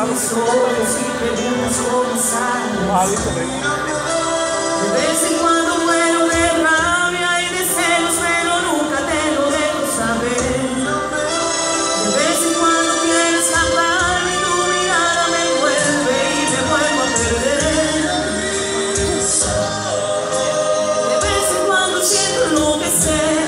Ah, de vez en cuando muero de rabia y de celos, pero nunca te lo dejo saber. De vez en cuando quieres hablar y tu mirada me envuelve y me vuelvo a perder. De vez en cuando siento enloquecer.